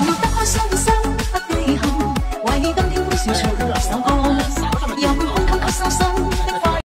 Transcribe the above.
活得开心心不记恨为今天欢笑